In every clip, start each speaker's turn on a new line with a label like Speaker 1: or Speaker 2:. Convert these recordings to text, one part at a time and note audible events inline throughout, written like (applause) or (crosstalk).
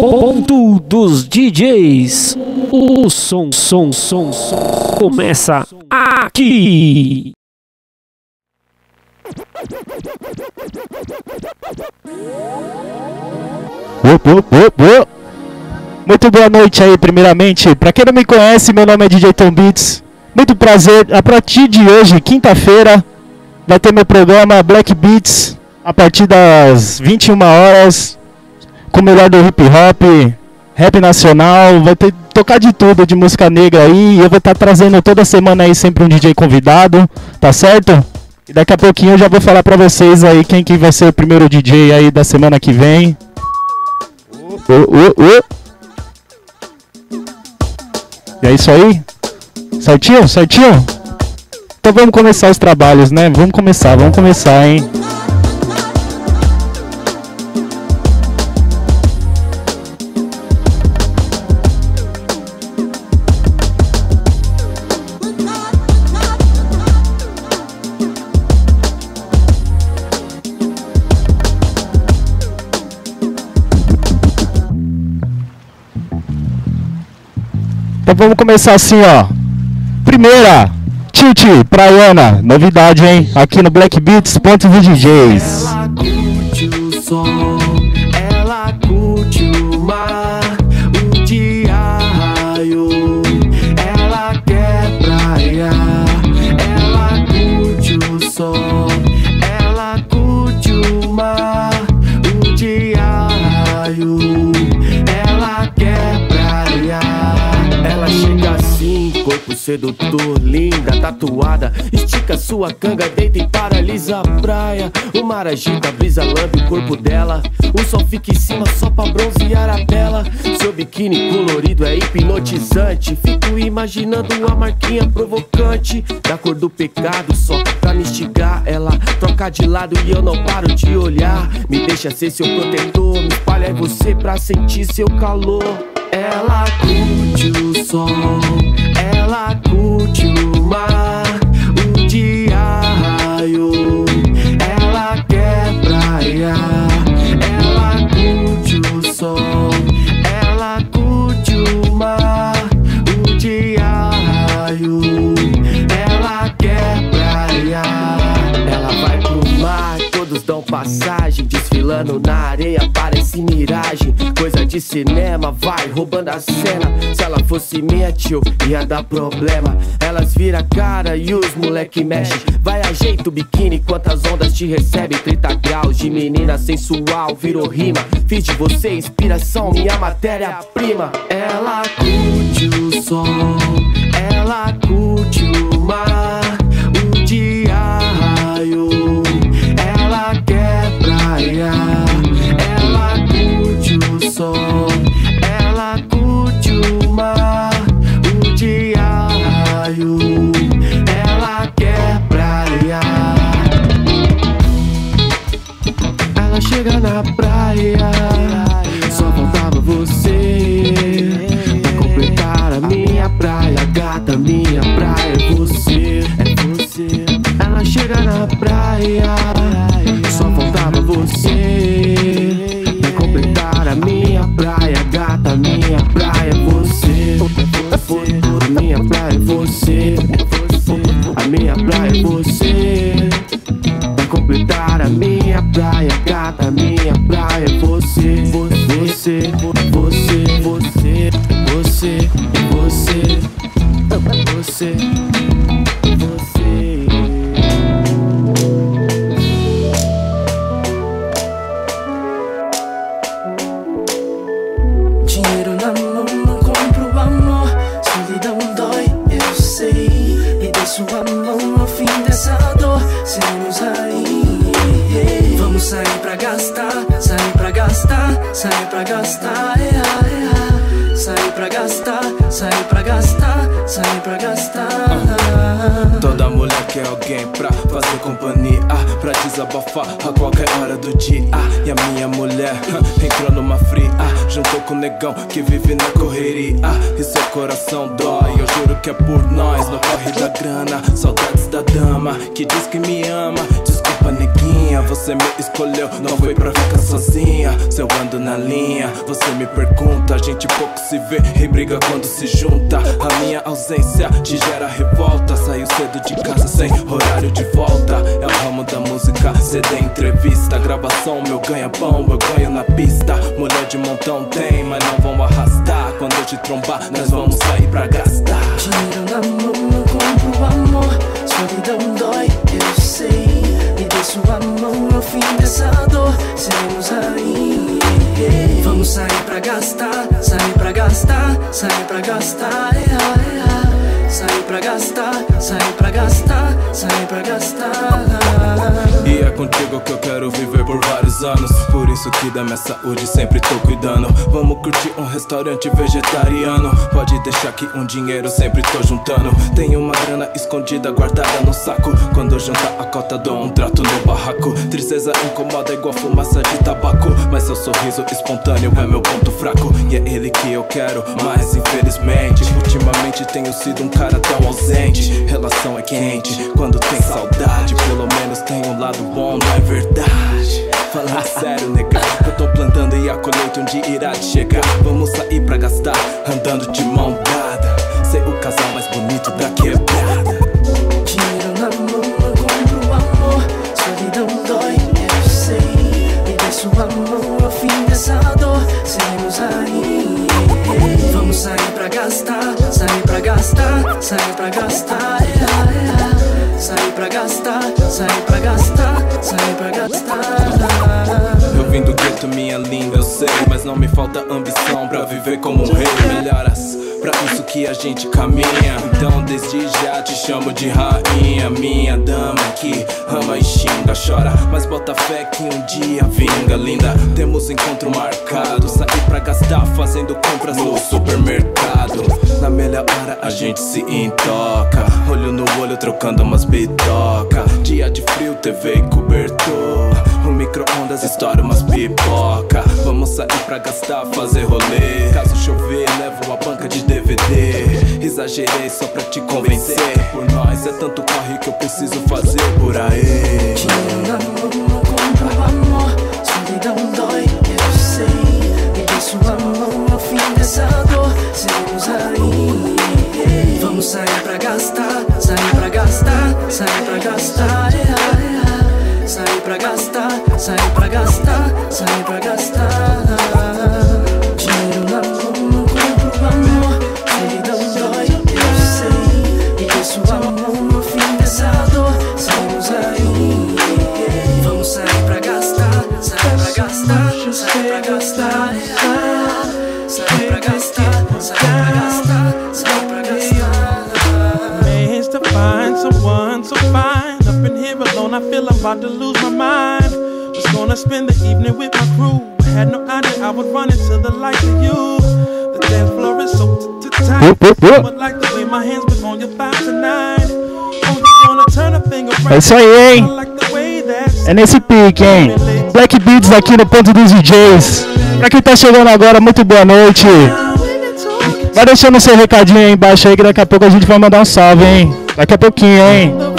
Speaker 1: Ponto dos DJs. O som, som, som, som começa aqui.
Speaker 2: Muito boa noite aí, primeiramente. Pra quem não me conhece, meu nome é DJ Tom Beats. Muito prazer. A partir de hoje, quinta-feira, vai ter meu programa Black Beats a partir das 21 horas com o melhor do hip hop, rap nacional, vai ter tocar de tudo de música negra aí. E eu vou estar tá trazendo toda semana aí sempre um DJ convidado, tá certo? E daqui a pouquinho eu já vou falar pra vocês aí quem que vai ser o primeiro DJ aí da semana que vem. Uh, uh, uh. E é isso aí? Certinho? Certinho? Então vamos começar os trabalhos, né? Vamos começar, vamos começar, hein? Então vamos começar assim, ó. Primeira, Titi, Praiana, novidade, hein? Aqui no Black Beats, ponto de DJs.
Speaker 3: Ela curte o sol, sedutor, linda, tatuada, estica sua canga, deita e paralisa a praia, o mar agita, brisa lambe o corpo dela, o sol fica em cima só pra bronzear a tela, seu biquíni colorido é hipnotizante, fico imaginando a marquinha provocante, da cor do pecado só pra me instigar, ela troca de lado e eu não paro de olhar, me deixa ser seu protetor, me espalha em você pra sentir seu calor. Ela curte o sol, ela curte o mar, o dia raiou, ela quer praia, ela curte o sol, ela curte o mar, o dia raiou, ela quer praia, ela vai pro mar, todos dão passagem, desfilando na areia, parece miragem, coisa de cinema, vai roubando a cena. Se ela fosse minha tio, ia dar problema. Elas viram a cara e os moleque mexe. Vai ajeita o biquíni, quantas ondas te recebe? 30 graus de menina sensual, virou rima. Fiz de você inspiração, minha matéria-prima. Ela curte o sol, ela curte o mar, Chega na praia, só faltava você pra completar a minha praia, gata, minha praia é você, é você. Ela chega na praia,
Speaker 4: negão que vive na correria. E seu coração dói, eu juro que é por nós. Não corre da grana, saudades da dama Que diz que me ama, neguinha Você me escolheu, não foi pra ficar sozinha Seu bando chegando na linha. Você me pergunta, a gente pouco se vê e briga quando se junta. A minha ausência te gera revolta. Saiu cedo de casa sem horário de volta. É o ramo da música, CD entrevista, gravação, meu ganha-pão, eu ganho na pista. Mulher de montão tem, mas não vão arrastar. Quando eu te trombar, nós vamos sair pra gastar.
Speaker 5: Dinheiro na mão não compra o amor Solidão sua mão ao fim dessa dor. Seremos aí Vamos sair pra gastar Sair pra gastar Sair pra gastar é, é, Sair pra gastar Sair pra gastar Sair pra gastar
Speaker 4: E é contigo que eu quero viver por vários anos. Por isso que da minha saúde sempre tô cuidando. Vamos curtir um restaurante vegetariano. Pode deixar que um dinheiro sempre tô juntando. Tenho uma grana escondida guardada no saco. Quando eu juntar a cota, dou um trato no barraco. Tristeza incomoda igual fumaça de tabaco. Mas seu sorriso espontâneo é meu ponto fraco. E é ele que eu quero, mas infelizmente, ultimamente tenho sido um cara tão ausente. Relação é quente quando tem saudade. Pelo menos tem um lado bom, não é verdade? Falando sério, nega, eu tô plantando e a colheita dia irá de chegar. Vamos sair pra gastar, andando de mão dada. Ser o casal mais bonito da quebrada.
Speaker 5: Dinheiro na mão não compra o amor Solidão dói, eu sei Me dê sua mão ao fim dessa dor Seremos aí sarei pra gastar, sarei pra gastar, sarei pra gastar. Yeah, yeah. Eh. Sair pra gastar Sair pra gastar Sair pra gastar
Speaker 4: Eu vim do gueto, minha linda, eu sei. Mas não me falta ambição pra viver como um rei. Melhoras, pra isso que a gente caminha. Então desde já te chamo de rainha. Minha dama que ama e xinga, chora. Mas bota fé que um dia vinga, linda. Temos encontro marcado. Sair pra gastar fazendo compras no supermercado. Na melhor hora a gente se intoca. Olho no olho trocando umas bitoca. Dia de frio, TV e cobertor. O micro-ondas estoura umas pipoca. Vamos sair pra gastar, fazer rolê. Caso chover, levo uma banca de DVD. Exagerei só pra te convencer. Por nós é tanto corre que eu preciso fazer por aí.
Speaker 5: Dinheiro na Sair pra gastar Sair pra gastar. Dinheiro na mão não compra o amor. Solidão dói, eu sei. Me dê sua mão ao fim dessa dor. Seremos aí. Vamos sair pra gastar Sair pra gastar Sair pra gastar. Sair pra gastar Sair pra gastar Sair pra gastar.
Speaker 6: Managed to find someone so fine. Up in here alone, I feel I'm about to lose spend the evening with my crew. Had no idea I would run into the likes of you. The dance floor is so tight. But like the way my hands been on your thighs tonight. You wanna turn a thing around.
Speaker 2: É isso aí,
Speaker 6: I
Speaker 2: hein? É nesse pique, hein? Black Beats aqui no ponto dos DJs. Pra quem tá chegando agora, muito boa noite. Vai deixando seu recadinho aí embaixo aí que daqui a pouco a gente vai mandar um salve, hein? Daqui a pouquinho, hein?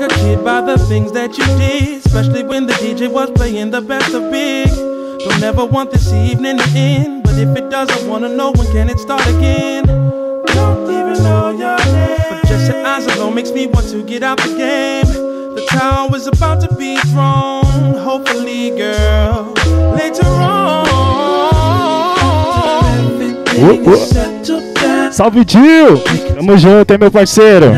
Speaker 6: A kid by the things that you did, especially when the DJ was playing the best of big. Don't ever want this evening to end, but if it does, I wanna know when can it start again. Don't even know your name, but just your eyes alone makes me want to get out the game. The tower is about to be thrown, hopefully, girl, later on.
Speaker 2: Uh, uh. Salve, tio! Tamo junto, hein, meu parceiro?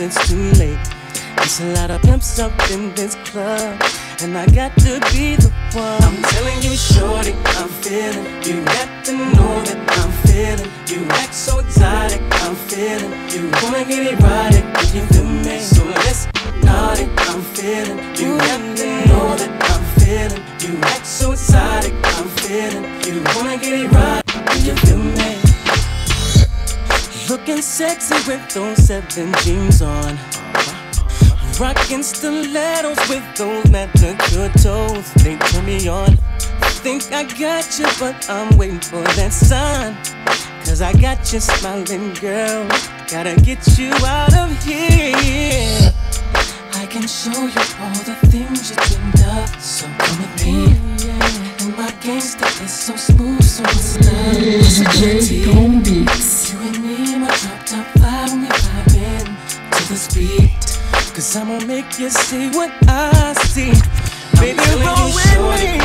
Speaker 5: it's too late. There's a lot of pimps up in this club, and I got 607 jeans on. Rockin' stilettos with those manicured toes, they turn me on. Think I got you, but I'm waiting for that sign. Cause I got you smiling, girl. Gotta get you out of here. I can show you all the things you dreamed of. So come with me. And my gangsta is so smooth, so it's love.
Speaker 7: It's a J. Beats.
Speaker 5: You and me, my drop this beat. Cause I'ma make you see what I see. I'm Baby, roll with me.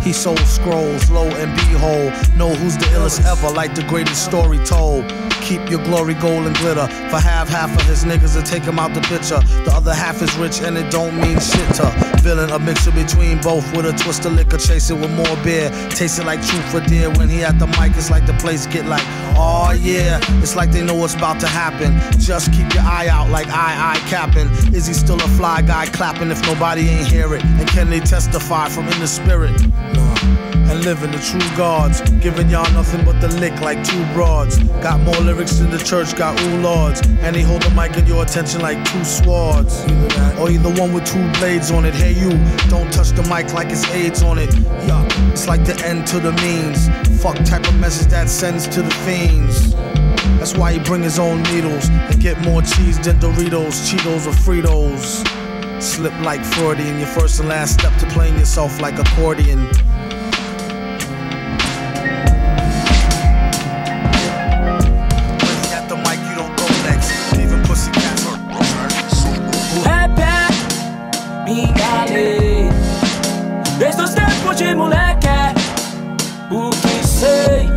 Speaker 8: He sold scrolls, lo and behold. Know who's the illest ever, like the greatest story told. Keep your glory gold and glitter. For half, half of his niggas will take him out the picture. The other half is rich and it don't mean shit to. Villain, a mixture between both with a twist of liquor, chasing with more beer. Tasting like truth for dear. When he at the mic, it's like the place get like, oh yeah. It's like they know what's about to happen. Just keep your eye out like I, I capping. Is he still a fly guy clapping if nobody ain't hear it? And can they testify from in the spirit? spirit. And living the true gods, giving y'all nothing but the lick like two broads. Got more lyrics in the church, got ooh lords. And he hold the mic in your attention like two swords. Or you the one with two blades on it. Hey you, don't touch the mic like it's AIDS on it. Yeah, it's like the end to the means. Fuck type of message that sends to the fiends. That's why he bring his own needles and get more cheese than Doritos, Cheetos, or Fritos. Slip like Freudian, in your first and last step to playing yourself like accordion.
Speaker 9: Moleque O que sei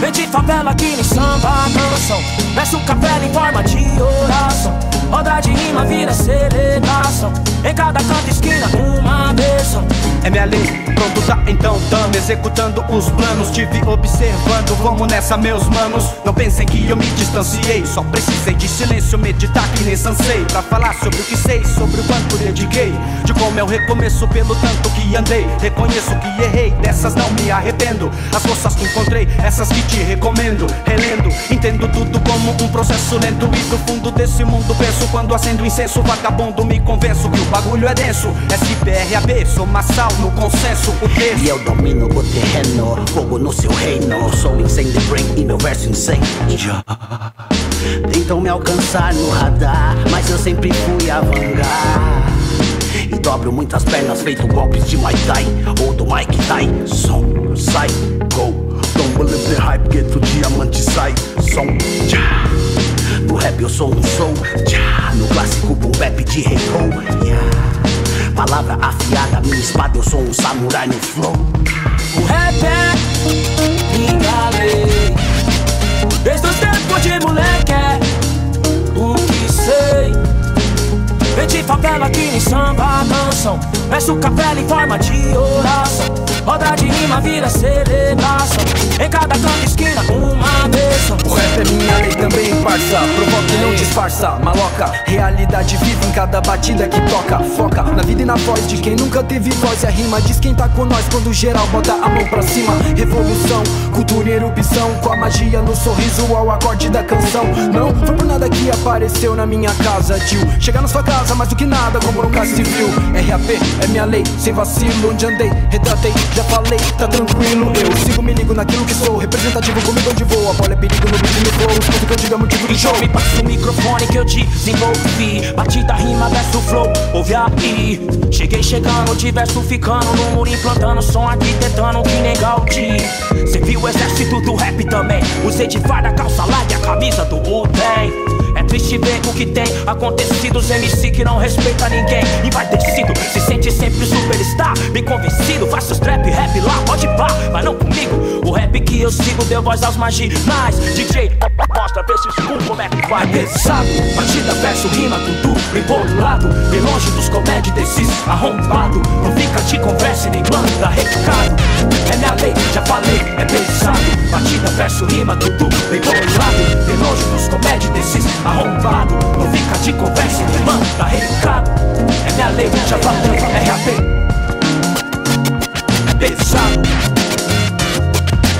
Speaker 9: Vem de favela que nem samba canção Mexe o um em forma de oração Roda de rima vira celebração. Em cada canto esquina uma bênção.
Speaker 10: É minha lei, pronto tá, então tamo executando os planos. Tive observando, vamos nessa, meus manos. Não pensem que eu me distanciei, só precisei de silêncio, meditar que nem sansei. Pra falar sobre o que sei, sobre o quanto dediquei. De como é o recomeço pelo tanto que andei. Reconheço que errei, dessas não me arrependo. As forças que encontrei, essas que te recomendo. Relendo, entendo tudo como um processo lento. E do fundo desse mundo penso quando acendo incenso. Vagabundo, me convenço que o bagulho é denso. SPRAB, sou massal no consenso. O texto.
Speaker 11: E eu domino o terreno, fogo no seu reino. Sou insane the brain e meu verso. Já. Tentam me alcançar no radar, mas eu sempre fui a vanguard. E dobro muitas pernas, feito golpes de Muay Thai ou do Mike Tai. Som, sai, go. Don't believe the hype, get o diamante sai. Som, já. No rap eu sou um soul. No clássico boom bap de ho, yeah. Palavra afiada, minha espada, eu sou um samurai no flow.
Speaker 9: O rap é minha lei. Desde os tempos de moleque favela que nem samba canção. Peço capela em forma de oração. Roda de rima vira celebração. Em cada canto esquina uma bênção.
Speaker 10: O rap é minha lei também, parça. Provoca e não disfarça, maloca. Realidade vive em cada batida que toca. Foca na vida e na voz de quem nunca teve voz. E a rima diz quem tá com nós quando geral bota a mão pra cima. Revolução, cultura e erupção. Com a magia no sorriso ao acorde da canção. Não foi por nada que apareceu na minha casa, tio. Chegar na sua casa, mais do que nada, como nunca se viu. RAP é minha lei, sem vacilo. Onde andei, retratei, já falei, tá tranquilo. Eu sigo, me ligo naquilo que sou. Representativo comigo onde vou. A bola é perigo no beat, me flow. Escuta que eu digo é motivo de show.
Speaker 9: Me passa o microfone que eu desenvolvi Batida, rima, verso, flow, ouve aí Cheguei chegando, de verso ficando No muro implantando, som arquitetando Que nem Gaudí Cê viu o exército do rap também Usei de farda, calça larga a camisa do U-Tem É triste ver o que tem acontecido. Os MC que não respeita ninguém. Envardecido, se sente sempre superstar. Bem convencido, faço os trap, rap lá, pode pá Mas não comigo, o rap que eu sigo Deu voz aos marginais. DJ, mostra pra esses como é que vai. Pesado, batida, verso, rima, tudo embolado Bem longe dos comédias desses arrombado. Não fica de conversa nem manda recado. É minha lei, já falei, é pesado. Batida, verso, rima, tudo embolado Bem longe dos comédias desses arrombado Não fica de conversa. Manda recado. É minha lei, já falei, RAP É pesado.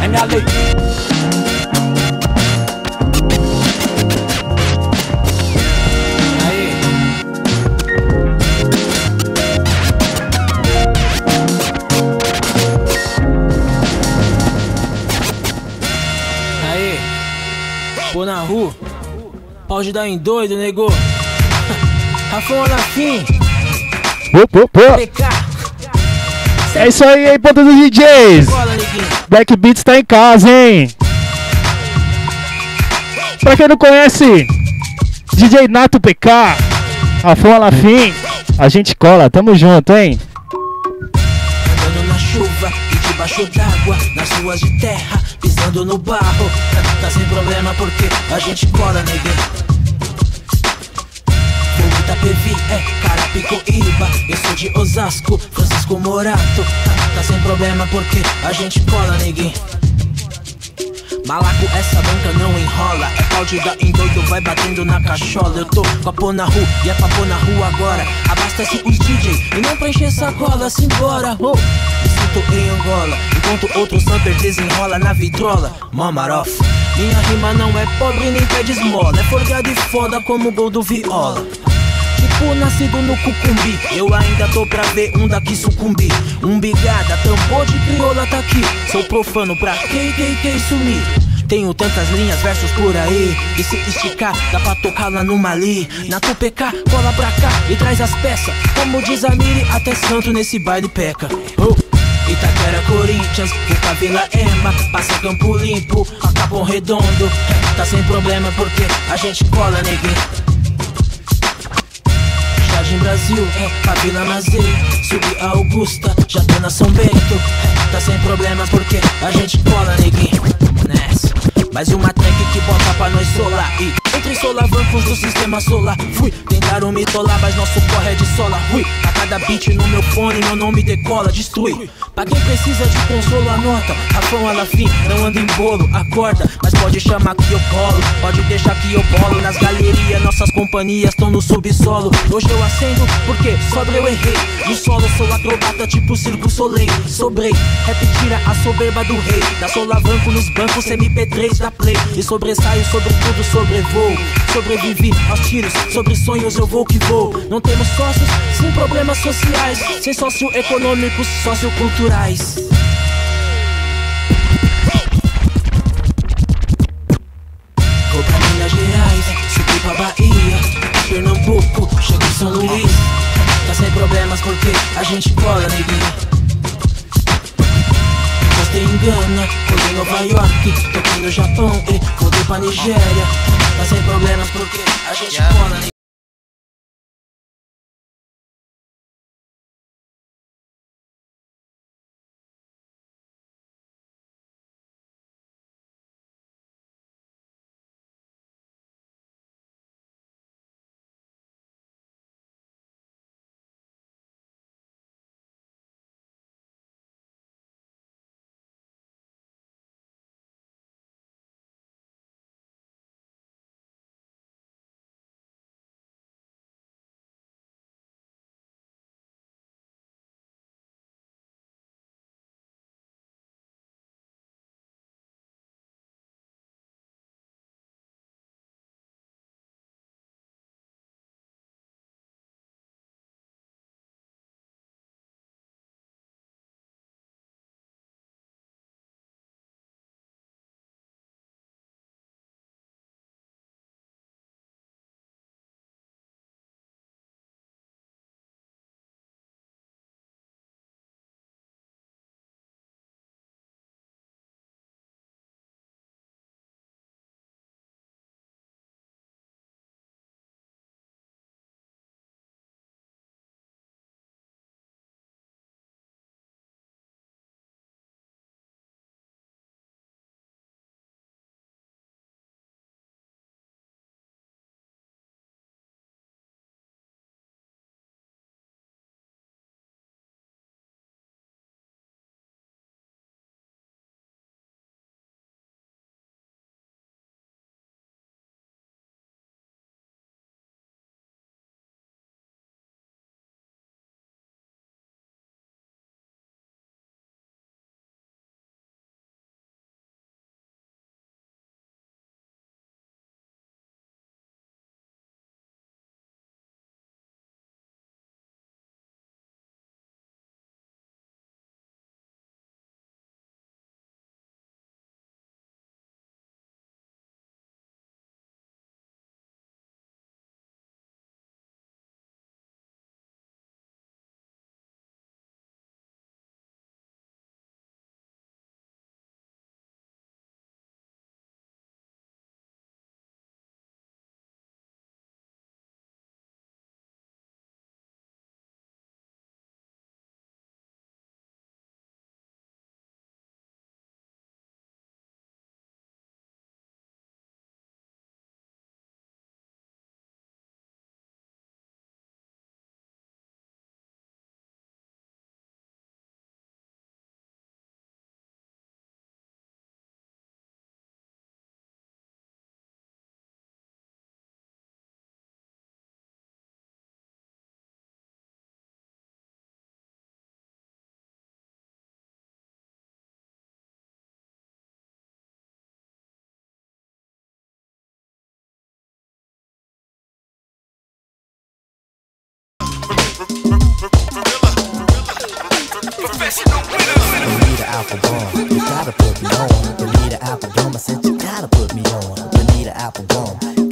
Speaker 9: É minha lei
Speaker 12: pode dar em doido, nego. Rafão Anafim,
Speaker 2: opa.
Speaker 12: PK,
Speaker 2: É isso aí, aí, ponta dos DJs. Black Beats tá em casa, hein? Pra quem não conhece, DJ Nato PK, Rafão Alafim, a gente cola, tamo junto, hein?
Speaker 12: Debaixo d'água, nas ruas de terra, pisando no barro. Tá sem problema porque a gente cola, neguinho. Itapevi é Carapicoíba Eu sou de Osasco, Francisco Morato. Tá, tá sem problema porque a gente cola, neguinho Malaco, essa banca não enrola. É pau de dar em doido, vai batendo na cachola. Eu tô com a pô na rua e é pra pôr na rua agora Os DJ e não pra encher sacola Simbora, oh. Tô em Angola Enquanto outro samper desenrola na vitrola. Mamaroff Minha rima não é pobre nem pede esmola. É folgado e foda como o gol do viola. Tipo nascido no cucumbi. Eu ainda tô pra ver um daqui sucumbir. Um bigada, tambor de crioula tá aqui. Sou profano pra KKK sumir tenho tantas linhas, versos por aí. E se esticar, dá pra tocar lá no Mali. Na Tupecá, cola pra cá e traz as peças. Como diz a Miri, até santo nesse baile peca. Oh. Itaquera, Corinthians, vou Vila Ema. Passa Campo Limpo, a Capão Redondo. Tá sem problema porque a gente cola, neguinho. Jardim Brasil, pra Vila Mazei. Subi a Augusta, já tô na São Bento. Tá sem problemas porque a gente cola, neguinho mais uma track que bota pra nós solar. E entre solavancos do sistema solar. Fui, tentaram me tolar, mas nosso corre é de sola. Fui, a cada beat no meu fone meu nome decola, destrui. Pra quem precisa de consolo, anota. Rafão Alafim, não anda em bolo, acorda. Mas pode chamar que eu colo, pode deixar que eu bolo. Nas galerias, nossas companhias estão no subsolo. Hoje eu acendo, porque sobra eu errei. No solo sou acrobata, tipo circo soleil. Sobrei, rap tira a soberba do rei. Da solavanco nos bancos, MP3 da play. E sobressaio sobre tudo, sobrevoo Sobrevivi aos tiros, sobre sonhos eu vou que vou. Não temos sócios, sim problemas sociais. Sem socioeconômicos, socioculturais Vou pra Minas Gerais, subi pra Bahia. Pernambuco, chego em São Luís. Tá sem problemas porque a gente cola, neguinho. Postei em Gana, rodei em Nova York Toquei no Japão e voltei pra Nigéria. Tá sem problemas porque a gente cola,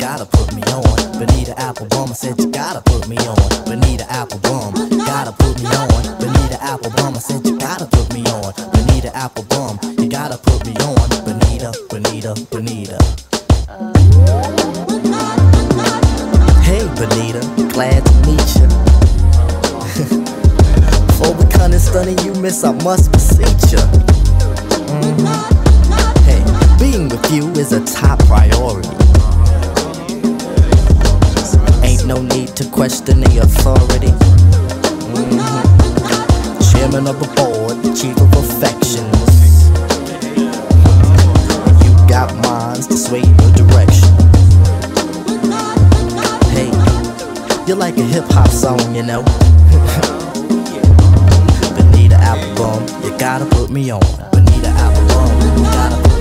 Speaker 13: gotta put me on. Bonita Applebaum. I said you gotta put me on. Bonita Applebaum. Gotta put me on. Bonita Applebaum. I said you gotta put me on. Bonita Applebaum. You gotta put me on. Bonita, Bonita, Bonita. Hey, Bonita. Glad to meet you. (laughs) Before we kinda stunning you, miss, I must beseech ya. Mhm. Hey, being with you is a top priority. No need to question the authority. Mhm. Chairman of the board, the chief of affections. You got minds to sway your direction. Hey, you're like a hip hop song, you know. (laughs) Bonita Applebaum, you gotta put me on. Bonita Applebaum, you gotta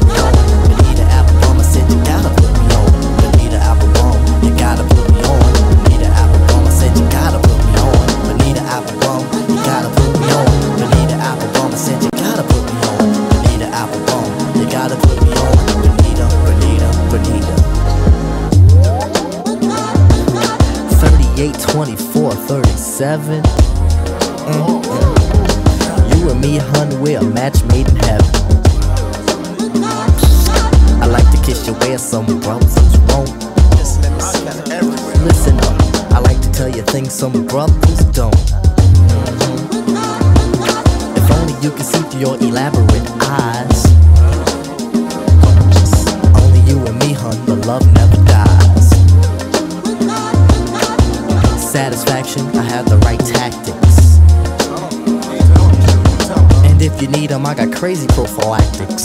Speaker 13: 37. Mm, mm. You and me, hun, we're a match made in heaven. I like to kiss your ass, some brothers won't. Listen up, I like to tell you things some brothers I have the right tactics. And if you need them, I got crazy prophylactics.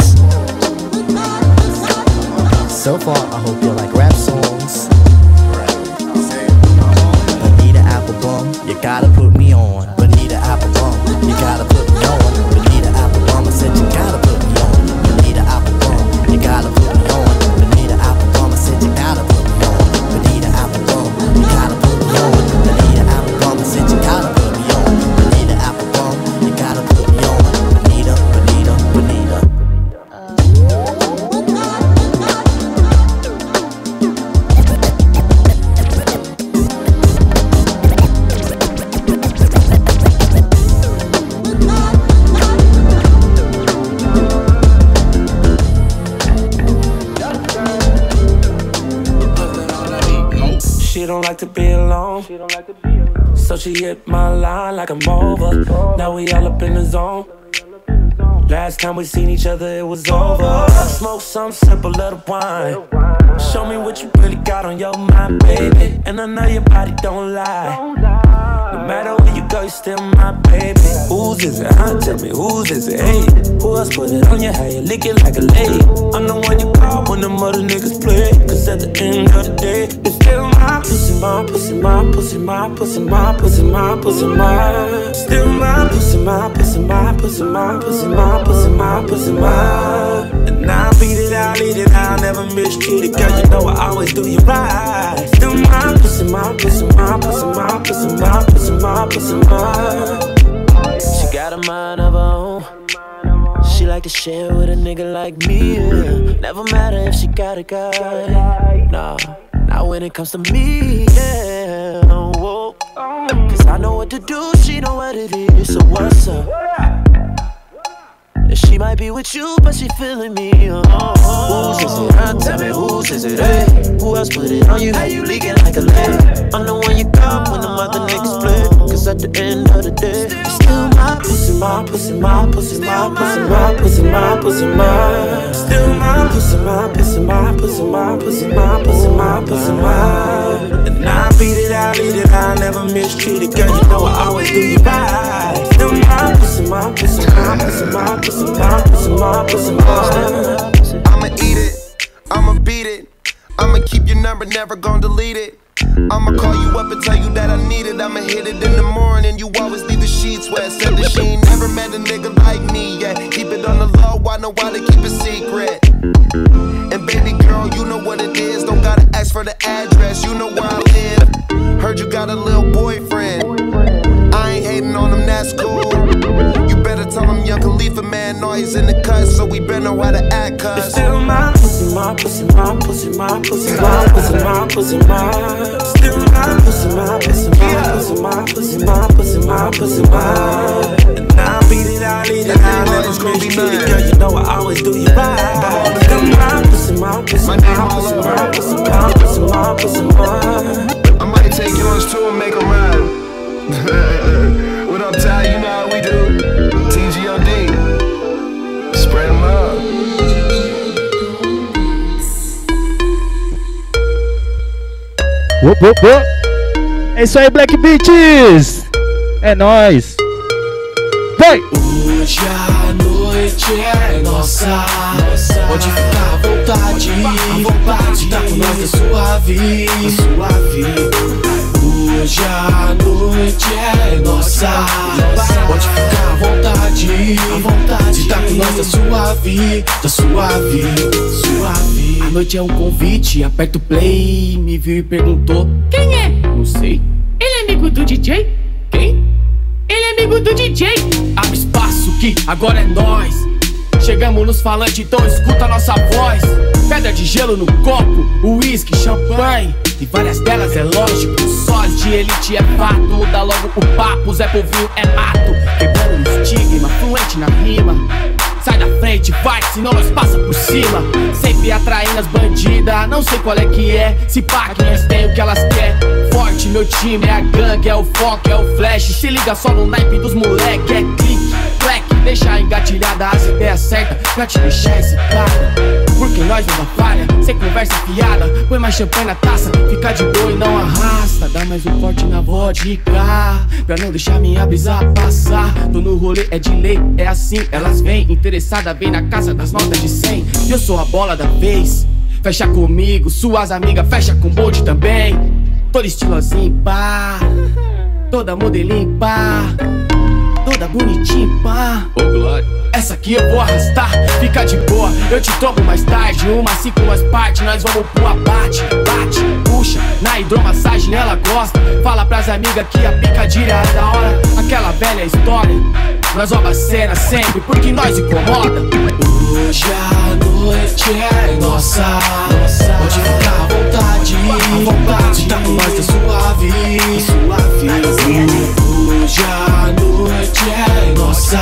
Speaker 13: So far, I hope you like rap songs. Bonita Applebaum, you gotta put me on. Bonita Applebaum, you gotta
Speaker 14: she hit my line like I'm over. Now we all up in the zone. Last time we seen each other, it was over. Smoke some, sip a little wine. Show me what you really got on your mind, baby. And I know your body don't lie. No matter where you still my baby. Who's is it? Huh? Tell me whose is it? Hey, who else put it on you? How you lick it like a lady? I'm the one you call when the other niggas play. Cause at the end of the day, it's still my pussy, my pussy, my pussy, my pussy, my pussy, my pussy, my. Still my pussy, my pussy, my pussy, my pussy, my pussy, my pussy, my. And I beat it, I lead it, I'll never mistreat it. Girl, you know I always do you right. Still my pussy, my pussy, my pussy, my pussy, my pussy, my pussy, my. She got a mind of her own. She like to share with a nigga like me. yeah. Never matter if she got a guy. Nah, not when it comes to me. Yeah. Whoa. Cause I know what to do, she know what it is. So what's up? And She might be with you, but she feeling me. Oh, whose is it? Huh? Tell me whose is it? Hey, who else put it on you? How you leaking like a lake? I'm the one you call when the other niggas play. Cause at the end of the day, it's still my pussy, my pussy, my pussy, my pussy, my pussy, my pussy, my. Still my pussy, my pussy, my pussy, my pussy, my pussy, my pussy, my. And I beat it, I lead it, I never mistreat it. Girl, you know I always do you right. Still my pussy, my pussy, my pussy, my pussy, my pussy, my pussy, my. pussy.
Speaker 15: I'ma eat it, I'ma beat it. I'ma keep your number, never gon' delete it. I'ma call you up and tell you that I need it. I'ma hit it in the morning. You always leave the sheets wet. Said that she ain't never met a nigga like me yet. Keep it on the low, I know why they keep it secret. And baby girl, you know what it is. Don't gotta ask for the address, you know where I live. Heard you got a little boyfriend. I ain't hating on him, that's cool. Better tell him Young Khalifa man he's in the cut, so we better know how to act, cuz.
Speaker 3: Still my pussy, my pussy, my pussy, my pussy, my pussy, my pussy, my. Still my pussy, my pussy, my pussy, my pussy, my pussy, my pussy, my. And I beat it, I lead it, I let it gonna be none. Girl, you know I always do you right. Still my pussy, my pussy, my pussy, my pussy, my pussy, my pussy, my.
Speaker 15: I might take yours too and make them rhyme. what up, Ty? You know how we do.
Speaker 2: É isso aí, Black Beats! É nóis! Vai!
Speaker 3: Hoje a noite é nossa. Pode ficar à vontade. vontade. Tá com nós é suave. suave. Hoje a noite é nossa. Pode ficar à vontade. vontade. Tá com nós é suave. Tá suave. Suave. A noite é um convite. Aperta o play. Me viu e perguntou: Quem é? Não sei. Ele é amigo do DJ? Quem? Ele é amigo do DJ. Abre espaço que agora é nós. Chegamos nos falantes, então escuta nossa voz. Pedra de gelo no copo, uísque, champanhe. E várias delas é lógico. Sós de elite é fato. Muda logo o papo, Zé Povinho é mato. Quebrando o estigma, fluente na rima. Sai da frente, vai, senão nós passa por cima. Sempre atraindo as bandidas, não sei qual é que é. Se pá, que nós tem o que elas quer. Forte, meu time é a gangue, é o foco, é o flash. Se liga só no naipe dos moleque, é clique, Deixa engatilhada as ideias certas pra te deixar cara. Porque nós não falha, sem conversa fiada. Põe mais champanhe na taça, fica de boa e não arrasta. Dá mais um corte na vodka, pra não deixar minha brisa passar. Tô no rolê, é de lei, é assim, elas vêm. Interessada, vem na casa das notas de 100. E eu sou a bola da vez. Fecha comigo, suas amigas, fecha com bonde também. Todo estilosinho, pá. Toda modelinho, pá. Toda bonitinha, pá. Ô, Glória. Essa aqui eu vou arrastar, fica de boa. Eu te tomo mais tarde, uma com as partes. Nós vamos pro abate, bate, puxa. Na hidromassagem ela gosta. Fala pras amigas que a picadilha é da hora. Aquela velha história. Nós rouba a cena sempre, porque nós incomoda. Hoje a noite é nossa. Pode ficar à vontade, à vontade. Tá com nós, tá suave, suave. Hoje a noite é nossa.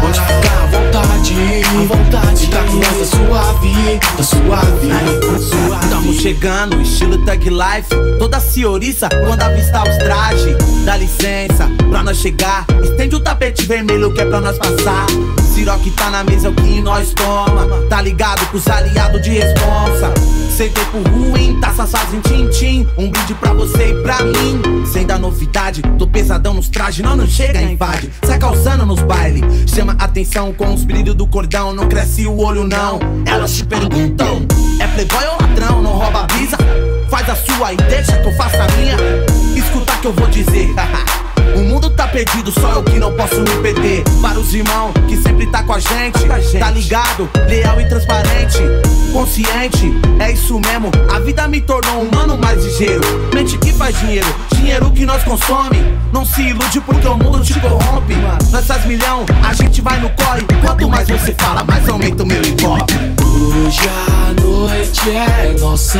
Speaker 3: Pode ficar à vontade, à vontade. Tá com nós, tá suave, tá suave.
Speaker 16: Tamo chegando, estilo Tag Life. Toda senhoriça quando avistar os trajes. Dá licença pra nós chegar. Estende o tapete vermelho que é pra nós passar. Ciroc tá na mesa, é o que nós toma. Tá ligado com os aliados de responsa. Sem tempo ruim, taças fazem tim-tim. Um brinde pra você e pra mim. Sem dar novidade, tô pesadão nos trajes. Não, não chega, invade. Sai calçando nos bailes. Chama atenção com os brilhos do cordão. Não cresce o olho, não. Elas te perguntam: é playboy ou ladrão? Não rouba a brisa? Faz a sua e deixa que eu faça a minha. Escuta que eu vou dizer. (laughs) O mundo tá perdido, só eu que não posso me perder. Para os irmãos que sempre tá com a gente, tá ligado, leal e transparente, consciente, é isso mesmo. A vida me tornou um humano mais ligeiro. Mente que faz dinheiro, dinheiro que nós consome. Não se ilude porque o mundo te corrompe. Nessas milhão, a gente vai no corre. Quanto mais você fala, mais aumenta o meu ibope.
Speaker 3: Hoje a noite é nossa.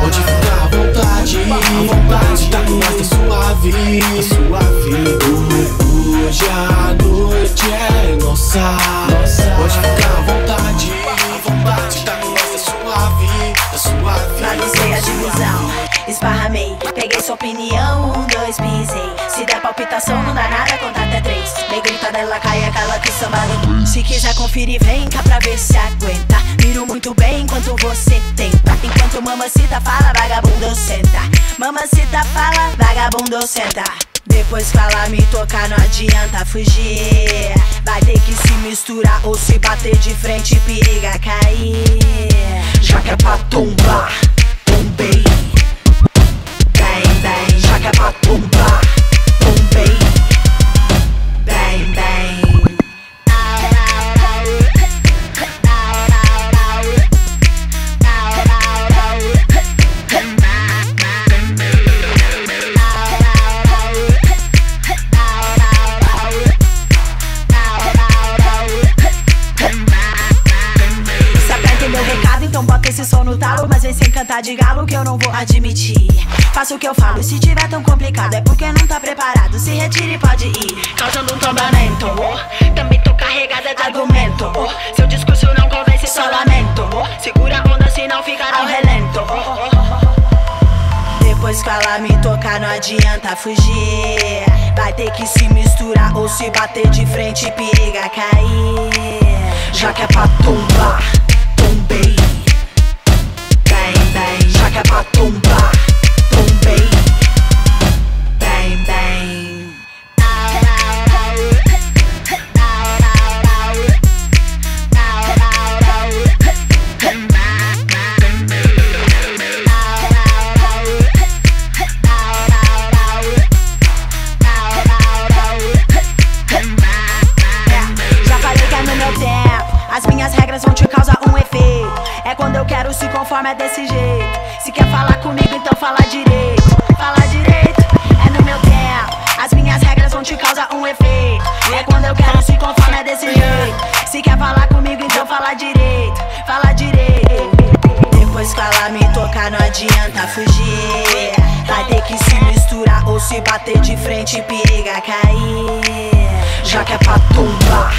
Speaker 3: Pode ficar à vontade, à vontade. Tá com nós, tá suave, suave. Hoje a noite é nossa. Pode ficar à vontade, à vontade. Tá com nós, tá suave, tá suave.
Speaker 17: Analisei a divisão, esparramei. Peguei sua opinião, um, dois, palpitação, não dá nada, conta até três. Negrita dela cai, aquela que samba no- Se quiser conferir, vem cá pra ver se aguenta. Miro muito bem enquanto você tenta. Enquanto mamacita fala, vagabundo senta. Mamacita fala, vagabundo senta. Depois ela me tocar, não adianta fugir. Vai ter que se misturar ou se bater de frente, periga cair. Já que é pra tombar, tombei. Bang, bang, já que é pra tombar, de galo que eu não vou admitir. Faça o que eu falo, se tiver tão complicado é porque não tá preparado. Se retire e pode ir, causando um tombamento. Também tô carregada de argumento. Seu discurso não convence, só lamento. Segura a onda, senão ficará ao relento. Depois que ela me tocar, não adianta fugir. Vai ter que se misturar ou se bater de frente, periga cair. Já que é pra tombar, é pra tombar, tombei. Já falei que é no meu tempo. As minhas regras vão te causar se conforma, é desse jeito. Se quer falar comigo, então fala direito. Fala direito, é no meu tempo. As minhas regras vão te causar um efeito. É quando eu quero, se conforma, é desse jeito. Se quer falar comigo, então fala direito. Fala direito. Depois que ela me tocar, não adianta fugir. Vai ter que se misturar ou se bater de frente, periga cair. Já que é pra tombar,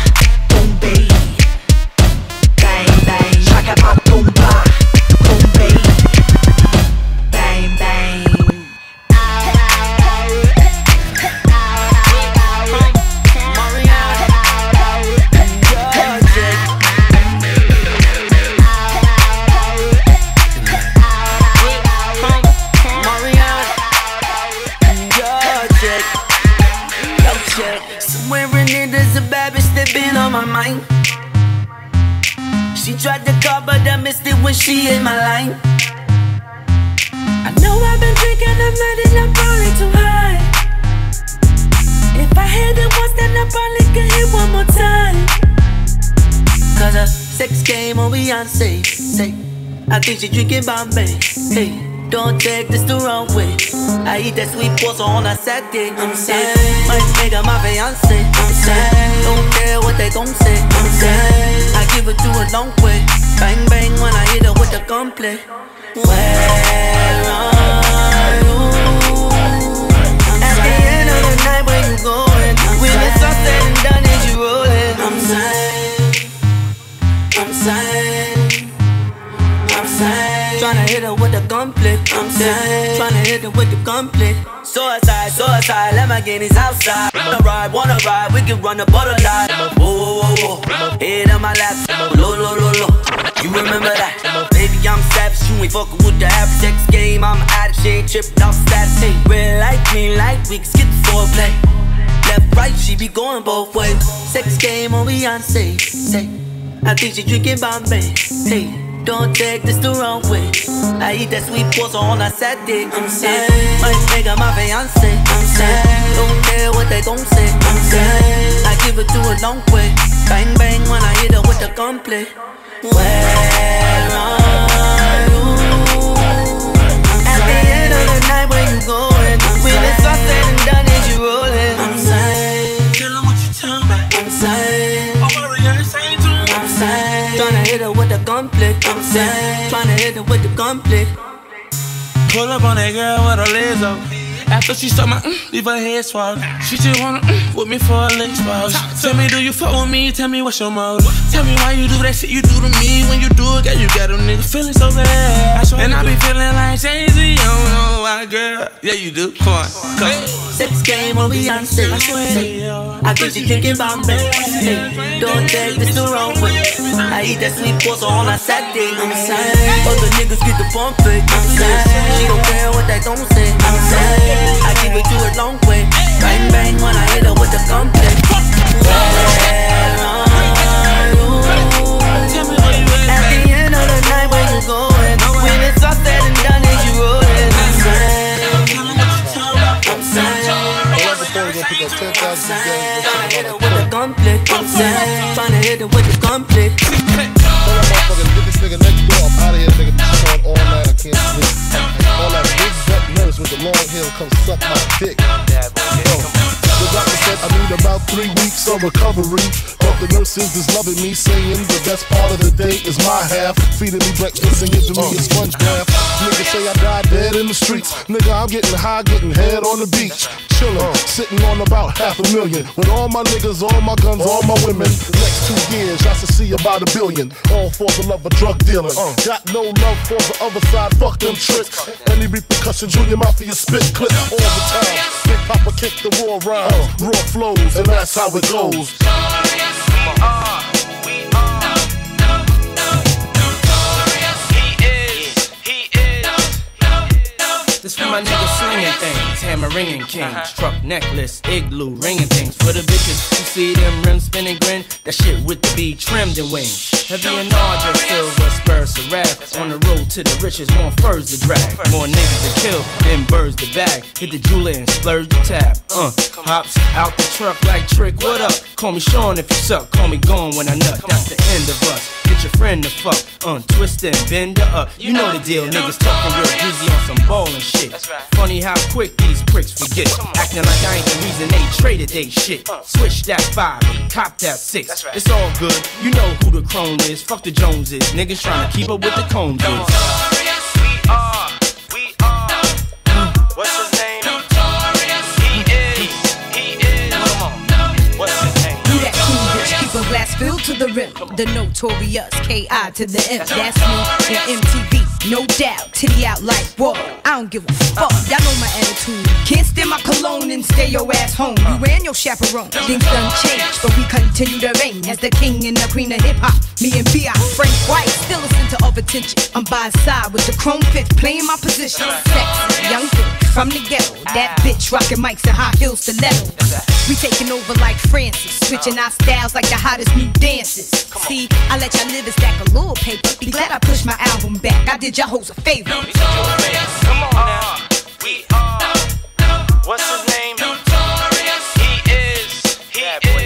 Speaker 18: she hit my line. I know I've been drinking, I'm not and I'm probably too high. If I hit it once, then I probably can hit one more time. Cause a sex game on Beyonce. Say, I think she drinking Bombay. Hey, don't take this the wrong way. I eat that sweet pasta on a Saturday. I'm saying, my nigga, my fiance. I'm saying, don't care what they gon' say. I'm saying, I give it to a long way. Bang bang when I hit her with the gunplay. Where are you? At the end of the night, where you going? When it's all said and done, is you rolling? I'm sad. I'm I'm saying. Tryna hit her with the gunplay. I'm saying, tryna hit her with the gunplay. Suicide, suicide, Lamborghini's outside. Wanna ride, wanna ride, we can run the butterfly. Whoa, whoa, whoa, whoa. Head on my lap, low, low, low, low. You remember that? Baby, I'm savage, you ain't fucking with the average X game. I'm addict, she ain't tripping off status. Hey, red light, green light, we can skip the foreplay. Left, right, she be going both ways. Sex game on Beyonce. Say, I think she drinking Bombay. Hey, don't take this the wrong way. I eat that sweet pasta on a Saturday. I'm saying, my nigga, my fiance. I'm saying, don't care what they gon' say. I'm saying, I give it to a long way. Bang bang when I hit her with the gunplay. Where are you? At the end of the night, where you going? conflict. I'm saying, trying to hit it with the conflict.
Speaker 6: Pull up on that girl with a laser. After she start my mm, leave her head swell. She just wanna mm, with me for a leg spouse. Tell me, do you fuck with me? Tell me what's your motive. Tell me why you do that shit you do to me. When you do it, girl, you got a nigga feeling so bad. And I be feeling like Jay Z. You don't know why, girl. Yeah, you do. Come on, come on.
Speaker 18: Sex game on Beyonce. I think she drinking Bombay. Hey, don't take this the wrong way. I eat that sweet pasta on a Saturday. I'm saying, other niggas get the bump fake. I'm saying, she don't care what they gon' say. I'm saying, I give it to her long way. Bang bang when I hit her with the night, where
Speaker 19: are come suck my dick. The doctor said I need about three weeks of recovery. The nurses is loving me, saying the best part of the day is my half. Feeding me breakfast and giving me a sponge bath. Niggas say I died dead in the streets. Nigga, I'm getting high, getting head on the beach. Chillin', sitting on about half a million. With all my niggas, all my guns, all my women. Next two years, I should see about a billion. All for the love of drug dealing. Got no love for the other side, fuck them tricks. Any repercussion, Junior Mafia spit clip all the time. Big Papa kick the war rhymes, raw flows, and that's how it goes. Ah.
Speaker 20: Uh, This for my niggas slinging things, hammer ringing kings, truck necklace, igloo ringing things. For the bitches who see them rims spinning grin, that shit with the B trimmed and wings. Heavy and larger, silver spurs to wrath. On the road to the riches, more furs to drag, more niggas to kill then birds to bag. Hit the jeweler and splurge the tab. Uh, hops out the truck like trick. What up? Call me Sean if you suck. Call me gone when I nut. That's the end of us. Get your friend to fuck, untwist and bend her up. You know the deal, niggas talking real dizzy on some ballin' shit. Funny how quick these pricks forget. Acting like I ain't the reason they traded they shit. Uh. Switch that five, cop that six. It's all good, you know who the crone is. Fuck the Joneses, niggas trying to keep up with the Combs is.
Speaker 21: What's his name? Notorious he is. He is. Come on. What's his name?
Speaker 22: You that cool bitch, keep a glass filled to the rim. The notorious K.I. to the M. That's me and MTV, no doubt. Titty out like whoa. I don't give a fuck. Y'all know my attitude. Can't stand my cologne and stay your ass home. You ran your chaperone. Things done changed, but we continue to reign as the king and the queen of hip hop. Me and B.I. Frank White, still a center of attention. I'm by his side with the chrome fifth, playing my position. Sexy, young from the ghetto. That bitch rocking mics and high heels stilettos. We taking over like Francis, switching our styles like the hottest new dances. See, I let y'all live stack a little paper. Be glad I pushed my album back. I did y'all hoes a favor.
Speaker 21: Come on now. Uh-huh. We are. What's his name? He is. He is.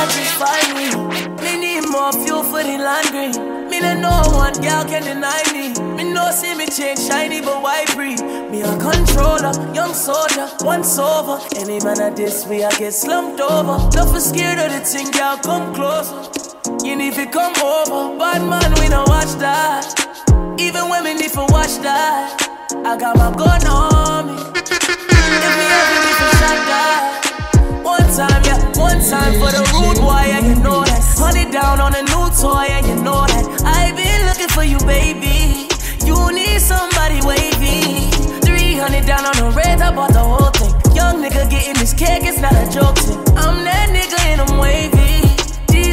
Speaker 5: Can satisfy me. Me need more fuel for the laundry. Me don't know one girl can deny me. Me no see me change shiny, but why breathe? Me a controller, young soldier, once over. Any man at this way, I get slumped over. Not for scared of the thing, girl, come closer. You need to come over. Bad man, we don't watch that. Even me need to watch that. I got my gun on me. If me ever need to shot that. One time, yeah, one time for the rude boy, and you know that. Honey down on a new toy, and you know that. I've been looking for you, baby. You need somebody wavy. 300 down on the red, I bought the whole thing. Young nigga getting this cake, it's not a joke thing. I'm that nigga and I'm wavy.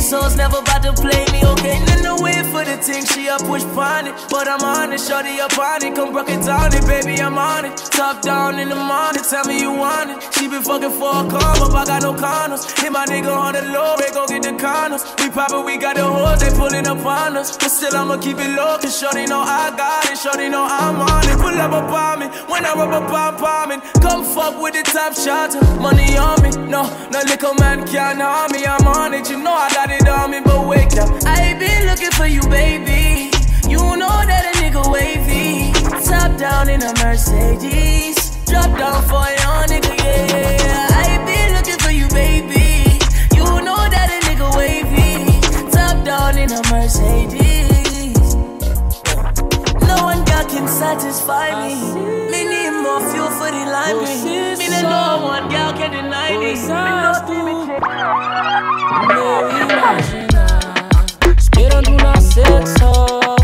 Speaker 5: Souls never about to play me, okay? Then the way for the thing, she a push pon it. But I'm on it, shorty up on it. Come rock it down it, baby, I'm on it. Top down in the morning, tell me you want it. She been fucking for a come up, I got no condoms. Hit my nigga on the low, they go get the condoms. We poppin', we got the hoes, they pulling up on us. But still, I'ma keep it low, cause shorty know I got it. Shorty know I'm on it. Pull up up on me, when I rub up on palming. Come fuck with the top shot, money on me. No, no little man can't harm me, I'm on it. You know I got it on me, but wake up. I been looking for you, baby. You know that a nigga wavy. Top down in a Mercedes. Drop down for your nigga, yeah. I been looking for you, baby. You know that a nigga wavy. Top down in a Mercedes. Can satisfy me. Me need more fuel for the laundry. Me no one girl can deny me. Me no see me
Speaker 9: Esperando nascer sol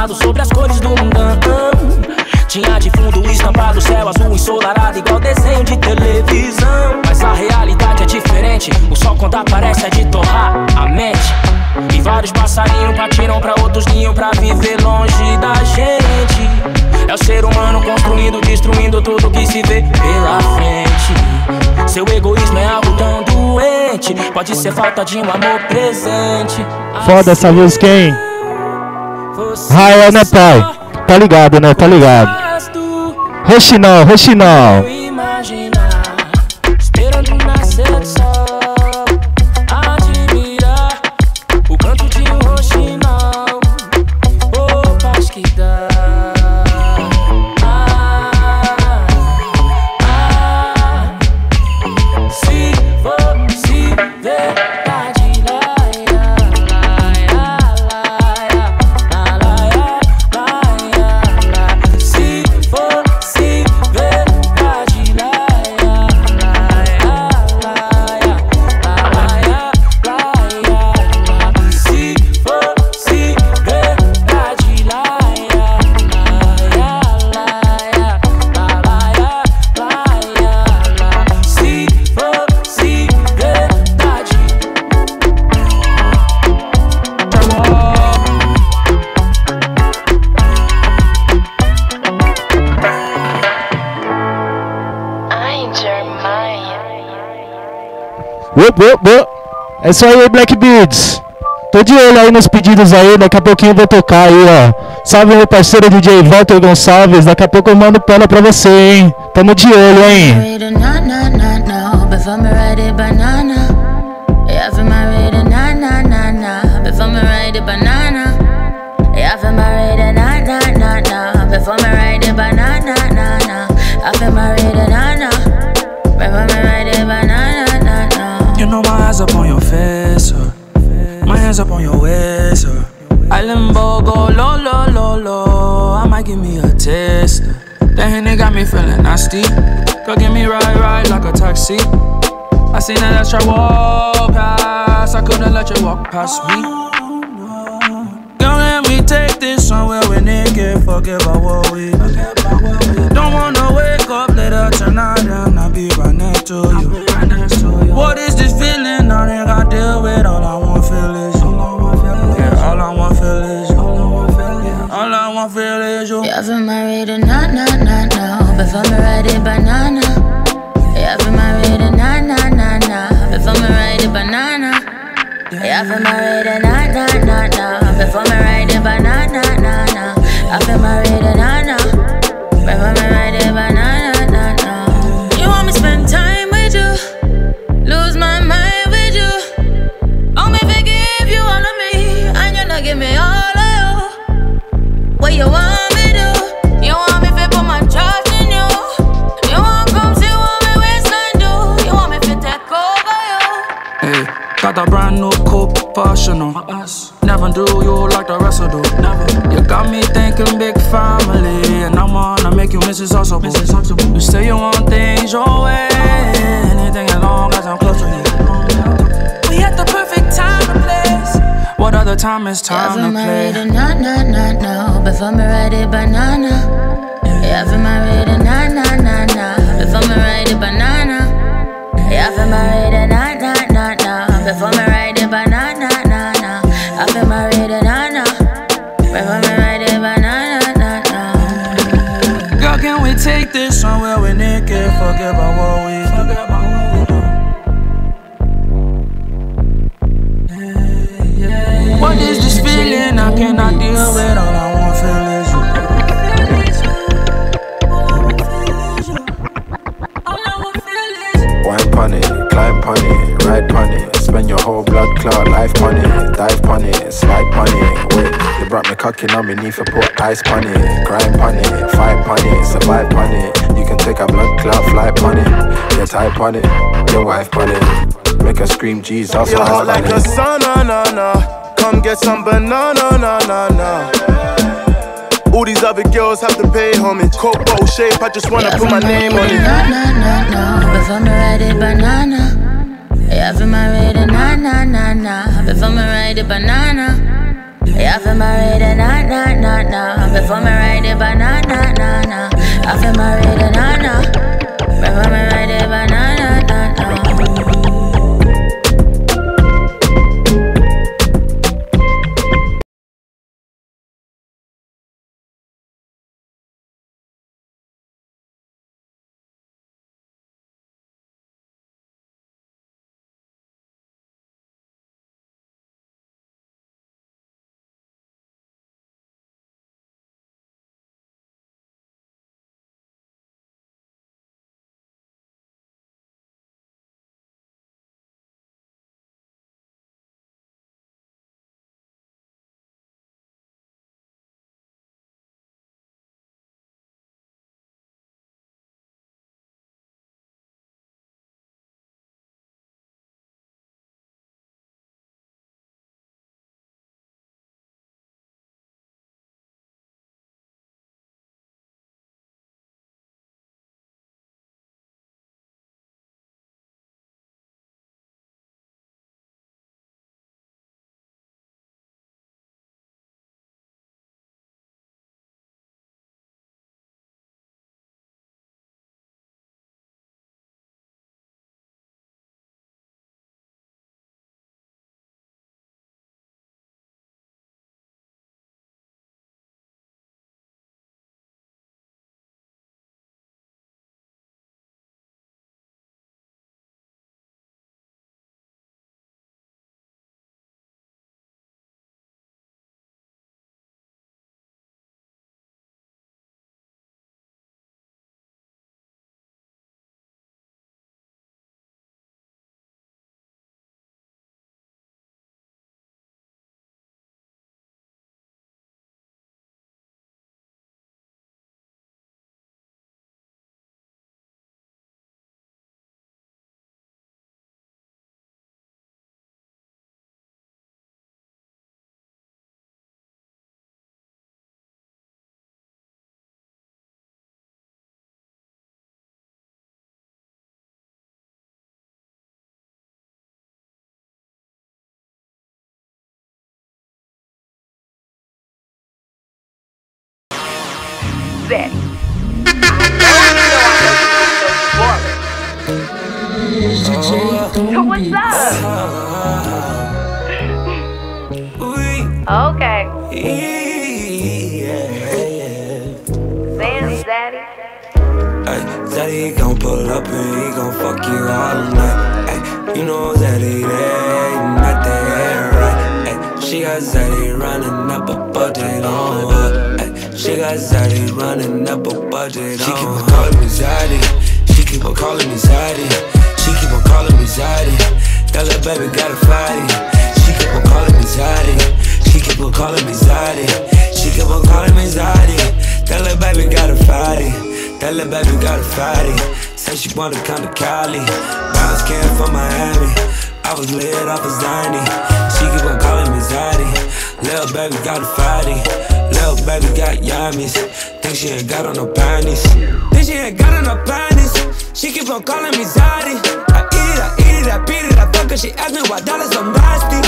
Speaker 23: chapado sobre as cores do mundão. Tinha de fundo estampado, céu azul ensolarado, igual desenho de televisão. Mas a realidade é diferente, o sol quando aparece é de torrar a mente. E vários passarinhos partiram pra outros ninhos pra viver longe da gente. É o ser humano construindo, destruindo tudo que se vê pela frente. Seu egoísmo é algo tão doente, pode ser falta de um amor presente.
Speaker 9: Foda essa música, hein? Rael, né, pai? Tá ligado, né? Tá ligado. Roxinol, Roxinol. Uop, uop. É isso aí, Black Beats. Tô de olho aí nos pedidos aí, daqui a pouquinho eu vou tocar aí, ó. Salve meu parceiro DJ Walter Gonçalves, daqui a pouco eu mando pela pra você, hein. Tamo de olho, hein.
Speaker 24: Me
Speaker 23: feeling nasty. Go get me ride, ride like a taxi. I seen that extra walk past. I couldn't let you walk past me. Girl, let me take this somewhere we naked. Forget about what we Don't wanna wake up later tonight and I'll be right next to you. What is this feeling? I think I deal with all I want feel is you. Yeah, all I want feel is you. All I want feel is you.
Speaker 24: Yeah, for my ready, nah, nah, nah, nah ride the banana. Yeah, for my the na na na na. Before me ride the banana. Yeah, for my the na na na na. Before me ride the banana na na. I feel my
Speaker 23: the na na. What other time is
Speaker 24: Yeah,
Speaker 23: time to play?
Speaker 24: ready, nah, nah, nah, nah. Before me ride it, banana. Yeah, for my ready, nah, nah, nah, nah. Before me ride it, banana. Yeah, for my ready,
Speaker 25: brought on me knee for put ice pon it, grind pon it, fight pon it, survive pon it. You can take a blood clot, fly pon it, get high pon it, your wife pon it. Make her scream Jesus
Speaker 26: You're hot like
Speaker 25: pon
Speaker 26: the sun, na na na. Come get some banana, na na na.
Speaker 27: All these other girls have to pay homage. Coke bottle shape, I just wanna put my name on it.
Speaker 24: No, no, no, no. Before me ride it banana. Yeah, for my ride na na na na. Before me ride it banana. Yeah, I feel married and nah, nah, nah, nah. Before me ride it, but nah, nah, nah, nah. I feel married and nah, nah. Before me ride it, but nah, nah.
Speaker 28: Zé. So what's up? Okay. Sam Zaddy.
Speaker 29: Ay, Zaddy gon' pull up and he gon' fuck you all night. Ay, you know Zaddy there, not there, right? Ay, she got Zaddy running up a budget on her. She got Zaddy running up a budget she uh. on her. She keep on calling me Zaddy. She keep on calling me Zaddy. She keep on calling me Zaddy. That little baby got a fatty. She keep on calling me Zaddy. She keep on calling me Zaddy. She keep on calling me Zaddy. That little baby got a fatty. That little baby got a fatty. Say she wanna come to Cali. Bounce can from Miami. I was lit off a Zany. She keep on calling me Zaddy. Little baby got a fatty. Little baby got yummies. Think she ain't got on no panties. Think she ain't got on no panties. She keep on calling me Zaddy. I eat it, I eat it, I beat it, I fuck her. She ask me why dollars so nasty.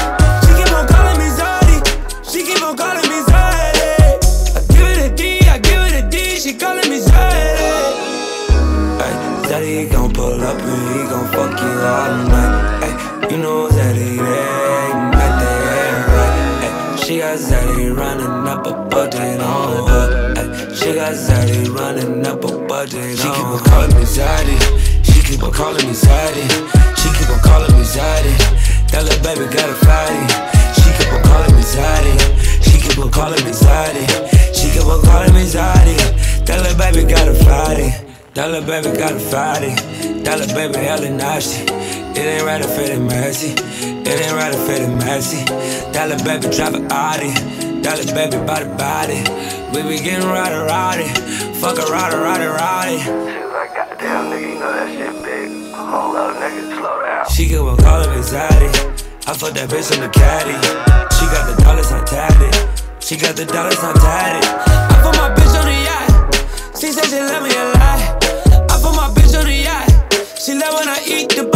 Speaker 29: She keep on calling me Zaddy. She keep on calling me Zaddy. I give it a D, I give it a D. She calling me Zaddy. Zaddy gon' pull up and he gon' fuck you all night. Ay, you know Zaddy there, she got Zaddy running up a budget on her. Ay, she got Zaddy running up a budget she on her. She keep on calling me Zaddy. She keep on calling me Zaddy. She keep on calling me Zaddy. That little baby got a fatty. She keep on calling me Zaddy. She keep on calling me Zaddy. She keep on calling me Zaddy. That little baby got a fatty. That little baby got a fatty. That little baby hella nasty. It ain't right to fit it messy. It ain't right to fit it messy. Little baby drive a Audi. Little baby body body. We be getting rowdy rowdy. Fuck a rowdy rowdy rowdy.
Speaker 30: Like, goddamn, nigga, you know that shit big. Hold up, nigga, slow down.
Speaker 29: She keep on calling me Zaddy. I fuck that bitch in the caddy. She got the dollars, I tagged it. She got the dollars, I'm tatted. I put my bitch on the yacht. She said she love me a lot. I put my bitch on the yacht. She love when I eat the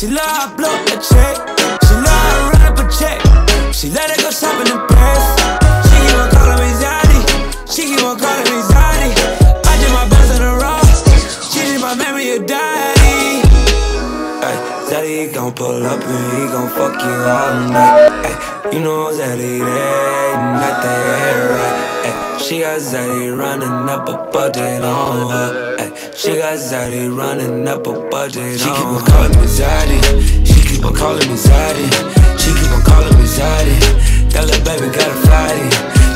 Speaker 29: She love blow a check. She love run up a check. She let her go shopping in Paris. She keep on calling me Zaddy. She keep on calling me Zaddy. I did my best in a row. She did my memory a daddy. Ay, Zaddy gon' pull up and he gon' fuck you all night. Ay, you know Zaddy they not there right. She got Zaddy running up a budget on her. Ay, she got Zaddy running up a budget she on her. She keep on calling me Zaddy. She keep on calling me Zaddy. She keep on calling me Zaddy. That little baby got a fatty.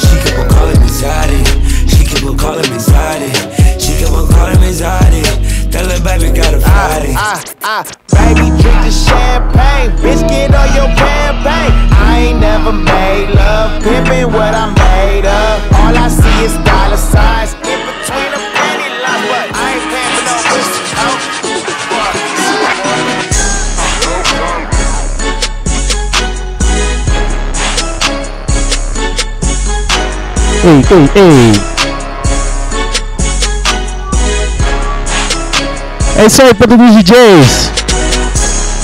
Speaker 29: She keep on calling me Zaddy. She keep on calling me Zaddy. She keep on calling me Zaddy. That little baby got a fatty.
Speaker 31: Ah, ah, baby, drink the champagne. Biscuit on your campaign. I ain't never made love. Pimpin' what I made of. All I see is dollar signs in between the penny lines. But I ain't paying for no whiskey.
Speaker 2: Ei, ei, ei. É isso aí, todos os DJs.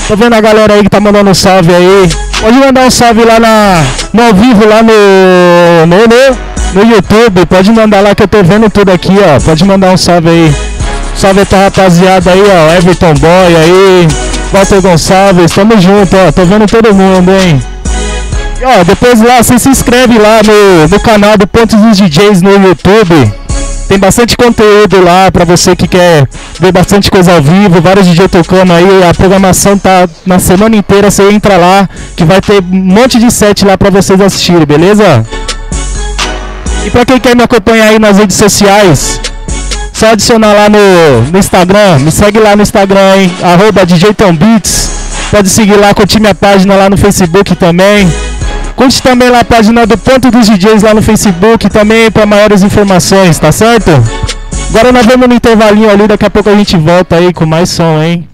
Speaker 2: Tô vendo a galera aí que tá mandando um salve aí. Pode mandar um salve lá na, no ao vivo, lá no, no, no, no YouTube. Pode mandar lá que eu tô vendo tudo aqui, ó. Pode mandar um salve aí. Salve pra rapaziada aí, ó. Everton Boy aí. Walter Gonçalves, tamo junto, ó. Tô vendo todo mundo, hein. E, ó, depois lá, você se inscreve lá no, no canal do Pontos dos DJs no YouTube. Tem bastante conteúdo lá pra você que quer ver bastante coisa ao vivo, vários DJ tocando aí, a programação tá na semana inteira, você entra lá, que vai ter um monte de set lá pra vocês assistirem, beleza? E pra quem quer me acompanhar aí nas redes sociais, só adicionar lá no, no Instagram, me segue lá no Instagram, hein? Arroba. Pode seguir lá, curtir minha página lá no Facebook também. Curte também lá a página do Ponto dos DJs lá no Facebook também para maiores informações, tá certo? Agora nós vamos no intervalinho ali, daqui a pouco a gente volta aí com mais som, hein?